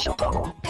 Shut up.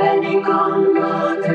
Any con water.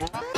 Uh -huh.